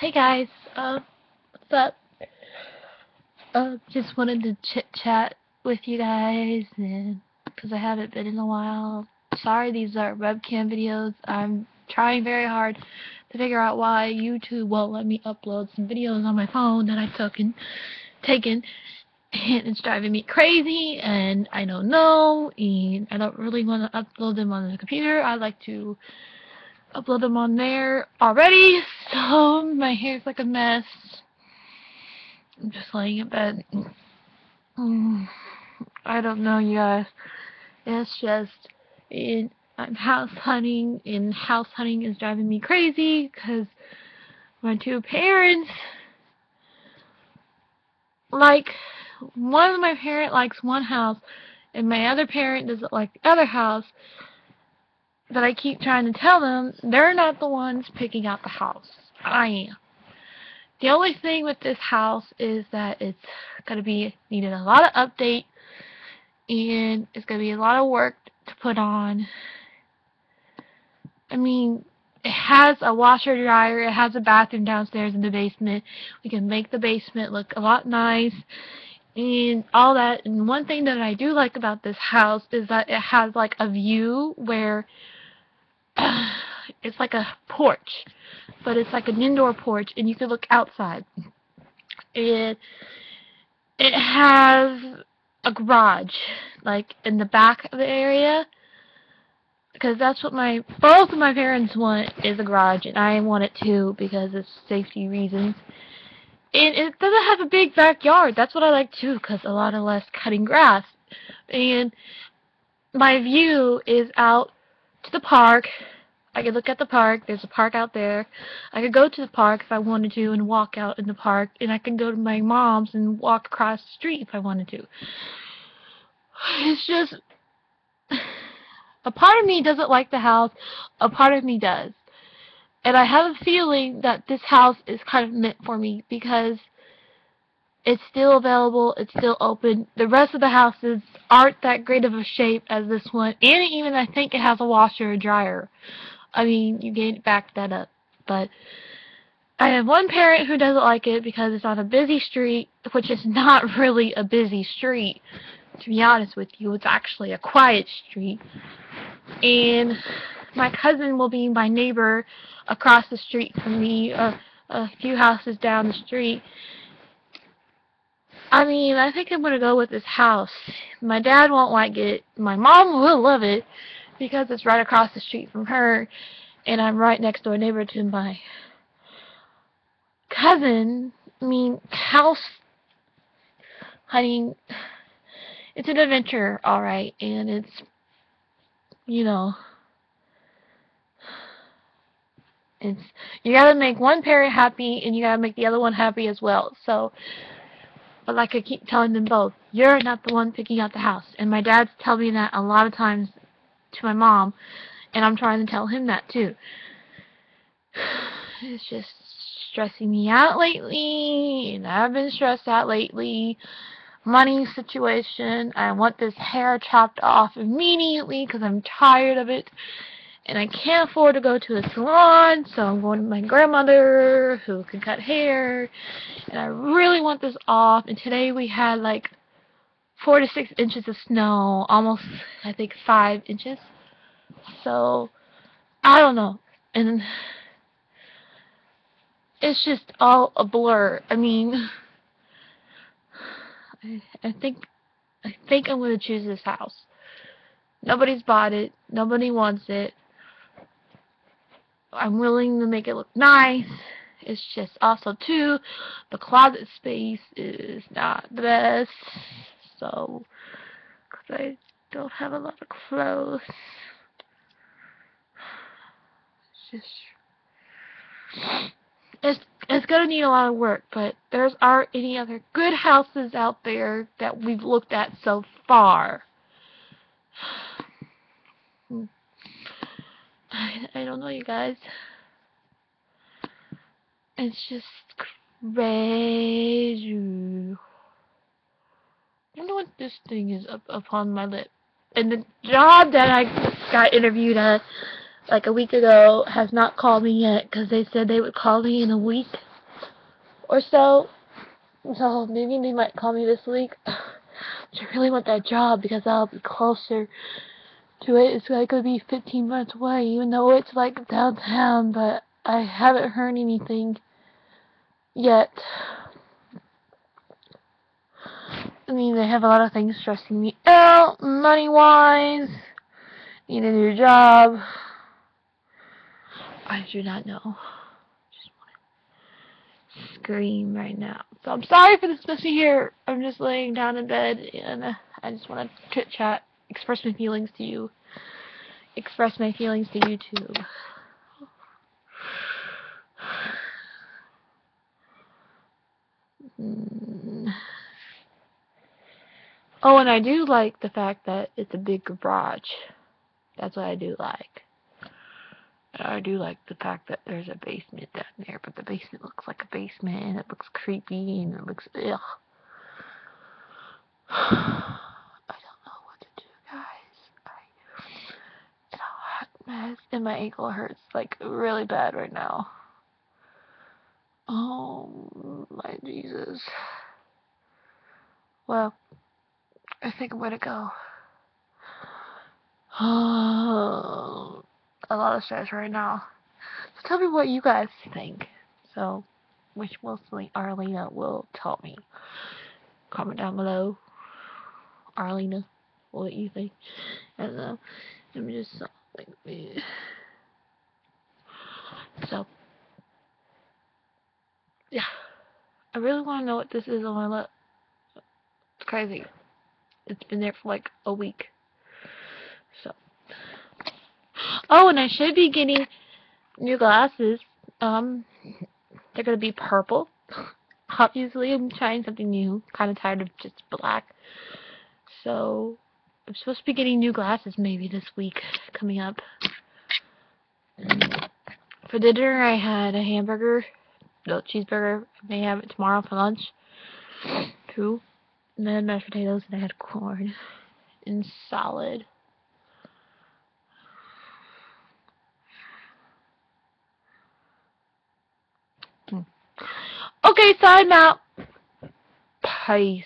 Hey guys, uh, what's up? Uh, just wanted to chit chat with you guys, and because I haven't been in a while. Sorry, these are webcam videos. I'm trying very hard to figure out why YouTube won't let me upload some videos on my phone that I took and taken, and it's driving me crazy, and I don't know, and I don't really want to upload them on the computer. I like to upload them on there already, so my hair's like a mess. I'm just laying in bed. Mm, I don't know, you guys. It's just, it, I'm house hunting, and house hunting is driving me crazy because my two parents, like, one of my parent likes one house, and my other parent doesn't like the other house, that I keep trying to tell them, they're not the ones picking out the house. I am. The only thing with this house is that it's going to be needed a lot of update and it's going to be a lot of work to put on. I mean, it has a washer dryer, it has a bathroom downstairs in the basement. We can make the basement look a lot nice and all that. And one thing that I do like about this house is that it has like a view where it's like a porch, but it's like an indoor porch, and you can look outside. It it has a garage, like in the back of the area, because that's what my both of my parents want is a garage, and I want it too because of safety reasons. And it doesn't have a big backyard. That's what I like too, because a lot of less cutting grass. And my view is out to the park. I could look at the park. There's a park out there. I could go to the park if I wanted to and walk out in the park. And I could go to my mom's and walk across the street if I wanted to. It's just... A part of me doesn't like the house. A part of me does. And I have a feeling that this house is kind of meant for me because it's still available, it's still open. The rest of the houses aren't that great of a shape as this one. And even I think it has a washer and dryer. I mean, you can't back that up. But I have one parent who doesn't like it because it's on a busy street, which is not really a busy street. To be honest with you, it's actually a quiet street. And my cousin will be my neighbor across the street from me, a few houses down the street. I mean, I think I'm going to go with this house. My dad won't like it. My mom will love it because it's right across the street from her and I'm right next door neighbor to my cousin. I mean, house hunting, it's an adventure, alright, and it's, you know, it's, you gotta make one parent happy and you gotta make the other one happy as well, so, but like I keep telling them both, you're not the one picking out the house, and my dad's telling me that a lot of times to my mom, and I'm trying to tell him that too. It's just stressing me out lately, and I've been stressed out lately. Money situation. I want this hair chopped off immediately because I'm tired of it. And I can't afford to go to a salon, so I'm going to my grandmother who can cut hair. And I really want this off. And today we had like four to six inches of snow, almost I think five inches. So I don't know, and it's just all a blur. I mean, I, I think I think I'm gonna choose this house. Nobody's bought it. Nobody wants it. I'm willing to make it look nice. It's just also too the closet space is not the best so because I don't have a lot of clothes. It's just it's it's gonna need a lot of work, but there's aren't any other good houses out there that we've looked at so far. I, I don't know, you guys. It's just crazy. I wonder what this thing is up upon my lip. And the job that I got interviewed at like a week ago has not called me yet because they said they would call me in a week. or so. So maybe they might call me this week. I really want that job because I'll be closer to it. It's like gonna be 15 minutes away, even though it's like downtown. But I haven't heard anything yet. I mean, they have a lot of things stressing me out, money-wise. Need a new job. I do not know. Just want to scream right now. So I'm sorry for this messy here. I'm just laying down in bed and I just want to chit chat, express my feelings to you, express my feelings to YouTube. Hmm. Oh, and I do like the fact that it's a big garage. That's what I do like. I do like the fact that there's a basement down there, but the basement looks like a basement and it looks creepy and it looks ugh. I don't know what to do, guys. I it's a and my ankle hurts like really bad right now. Oh my Jesus. Well, I think I'm gonna go. a lot of stress right now. So tell me what you guys think. So, which mostly Arlena will tell me. Comment down below. Arlena, what you think. And uh, me just So, yeah. I really want to know what this is on my lip. It's crazy. It's been there for like a week. So. Oh, and I should be getting new glasses. Um, they're gonna be purple. Obviously, I'm trying something new. Kind of tired of just black. So, I'm supposed to be getting new glasses maybe this week coming up. For dinner, I had a hamburger, no cheeseburger. I may have it tomorrow for lunch. Two. And then mashed potatoes, and I had corn and salad. Hmm. Okay, so I'm out. Peace.